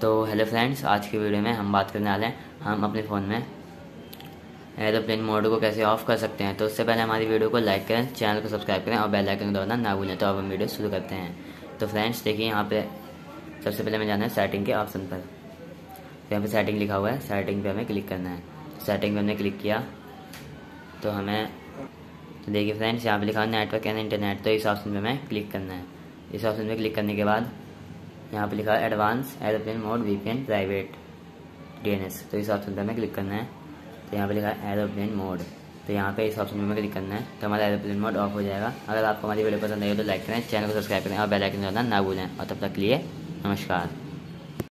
तो hello friends आज की वीडियो में हम बात करने वाले हैं, हम अपने फ़ोन में एरोप्लेन मोड को कैसे ऑफ़ कर सकते हैं। तो उससे पहले हमारी वीडियो को लाइक करें चैनल को सब्सक्राइब करें और बेल आइकन दबाना ना भूलें तो अब हम वीडियो शुरू करते हैं। तो फ्रेंड्स देखिए यहाँ पे सबसे पहले हमें जाना है सेटिंग के ऑप्शन पर। तो यहाँ पे सेटिंग लिखा हुआ है सेटिंग पे हमें क्लिक करना है। सेटिंग पे हमने क्लिक किया। तो हमें तो देखिए फ्रेंड्स यहाँ पे लिखा हुआ नेटवर्क एंड इंटरनेट तो इस ऑप्शन पे हमें क्लिक करना है। इस ऑप्शन पे क्लिक करने के बाद यहाँ पे लिखा है advance aeroplane mode VPN private DNS तो इस ऑप्शन पर हमें क्लिक करना है। तो यहाँ पे लिखा है एरोप्लेन मोड तो यहाँ पे इस ऑप्शन पर हमें क्लिक करना है। तो हमारा एरोप्लेन मोड ऑफ़ हो जाएगा। अगर आपको हमारी वीडियो पसंद आई तो लाइक करें चैनल को सब्सक्राइब करें और बेल आइकन दबाना ना भूलें। और तब तक लिए नमस्कार।